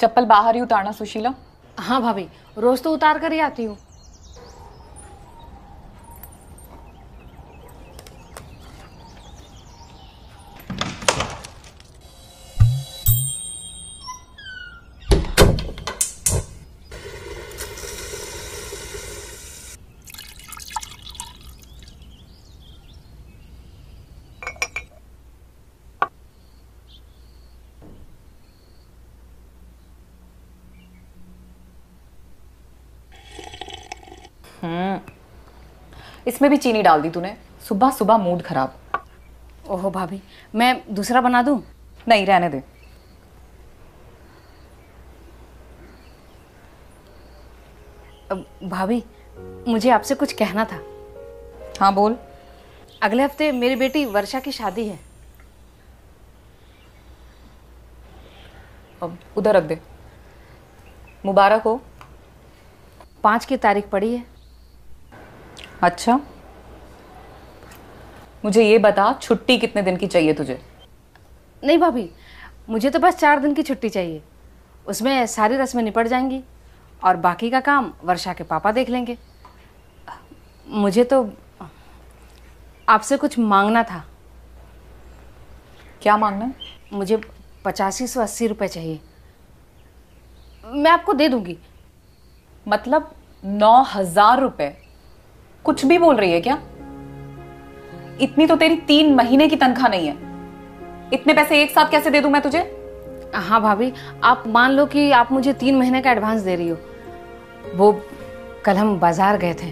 चप्पल बाहर ही उतारना सुशीला। हाँ भाभी रोज तो उतार कर ही आती हूँ। इसमें भी चीनी डाल दी तूने। सुबह सुबह मूड खराब। ओहो भाभी मैं दूसरा बना दूँ? नहीं रहने दे। भाभी मुझे आपसे कुछ कहना था। हाँ बोल। अगले हफ़्ते मेरी बेटी वर्षा की शादी है। अब उधर रख दे। मुबारक हो। पाँच की तारीख पड़ी है। अच्छा। मुझे ये बता छुट्टी कितने दिन की चाहिए तुझे? नहीं भाभी मुझे तो बस चार दिन की छुट्टी चाहिए। उसमें सारी रस्में निपट जाएँगी और बाकी का काम वर्षा के पापा देख लेंगे। मुझे तो आपसे कुछ मांगना था। क्या मांगना? मुझे पचासी सौ अस्सी रुपये चाहिए। मैं आपको दे दूँगी। मतलब नौ हज़ार रुपए। कुछ भी बोल रही है क्या? इतनी तो तेरी तीन महीने की तनख्वाह नहीं है। इतने पैसे एक साथ कैसे दे दूँ मैं तुझे? हाँ भाभी, आप मान लो कि आप मुझे तीन महीने का एडवांस दे रही हो। वो कल हम बाज़ार गए थे।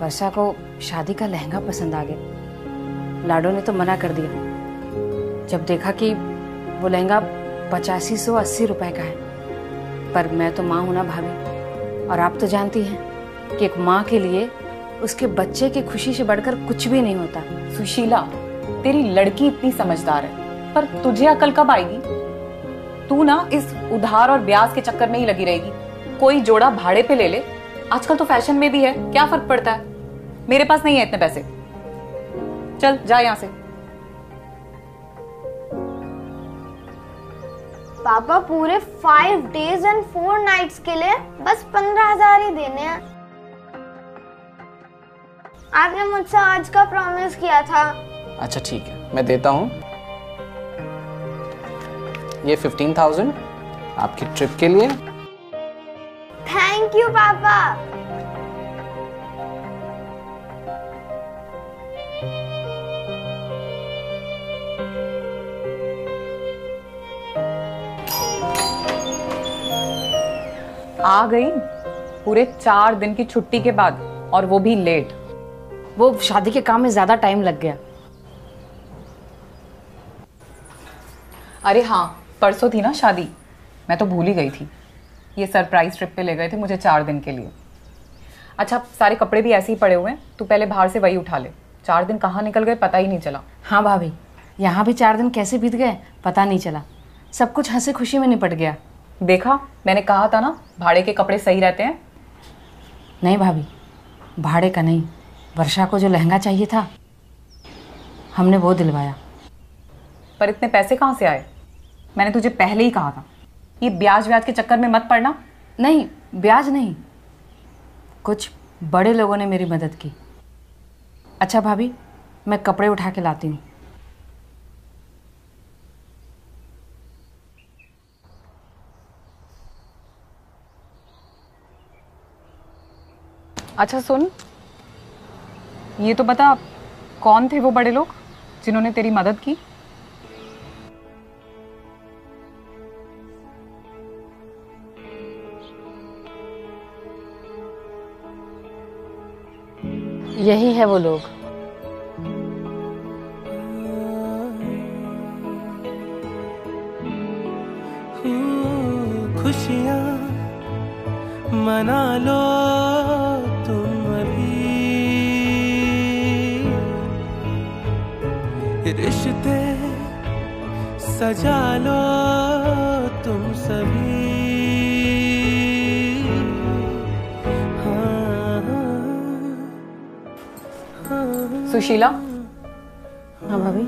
वर्षा को शादी का लहंगा पसंद आ गया। लाडो ने तो मना कर दिया। जब देखा कि वो लहंगा पचासी सौ अस्सी रुपए का है। पर मैं तो माँ हूँ ना भाभी, और आप तो जानती हैं। कि एक माँ के लिए उसके बच्चे की खुशी से बढ़कर कुछ भी नहीं होता। सुशीला, तेरी लड़की इतनी समझदार है, पर तुझे अकल कब आएगी? तू ना इस उधार और ब्याज के चक्कर में ही लगी रहेगी। कोई जोड़ा भाड़े पे ले ले। आजकल तो फ़ैशन में भी है, क्या फ़र्क पड़ता है? मेरे पास नहीं है इतने पैसे। चल, जा यहाँ से। पापा, पूरे five days and four nights के लिए बस पंद्रह हज़ार ही देने हैं। आपने मुझसे आज का प्रॉमिस किया था। अच्छा ठीक है। मैं देता हूँ। ये फिफ्टीन थाउज़ेंड आपकी ट्रिप के लिए। थैंक यू पापा। आ गई। पूरे चार दिन की छुट्टी के बाद और वो भी लेट वो शादी के काम में ज़्यादा टाइम लग गया। अरे हाँ परसों थी ना शादी। मैं तो भूल ही गई थी। ये सरप्राइज़ ट्रिप पे ले गए थे मुझे चार दिन के लिए। अच्छा सारे कपड़े भी ऐसे ही पड़े हुए हैं। तू पहले बाहर से वही उठा ले। चार दिन कहाँ निकल गए पता ही नहीं चला। हाँ भाभी यहाँ भी चार दिन कैसे बीत गए पता नहीं चला। सब कुछ हँसी खुशी में निपट गया। देखा? मैंने कहा था ना भाड़े के कपड़े सही रहते हैं। नहीं भाभी भाड़े का नहीं। वर्षा को जो लहंगा चाहिए था हमने वो दिलवाया। पर इतने पैसे कहाँ से आए? मैंने तुझे पहले ही कहा था। ये ब्याज व्याज के चक्कर में मत पड़ना। नहीं ब्याज नहीं। कुछ बड़े लोगों ने मेरी मदद की। अच्छा भाभी मैं कपड़े उठा के लाती हूँ। अच्छा सुन ये तो बता कौन थे वो बड़े लोग जिन्होंने तेरी मदद की? यही है वो लोग। खुशियाँ मना लो। रिश्ते सजा लो तुम सभी। सुशीला? हाँ भाभी।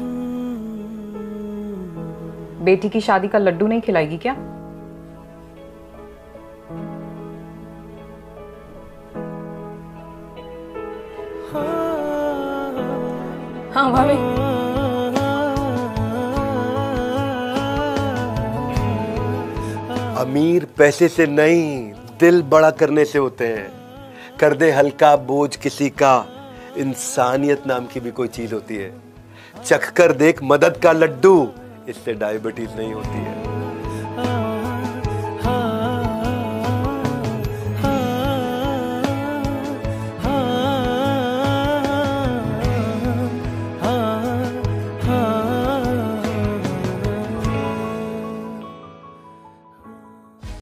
बेटी की शादी का लड्डू नहीं खिलाएगी क्या? हाँ भाभी। अमीर पैसे से नहीं, दिल बड़ा करने से होते हैं। कर दे हल्का बोझ किसी का। इंसानियत नाम की भी कोई चीज़ होती है। चख कर देख मदद का लड्डू, इससे डायबिटीज़ नहीं होती है।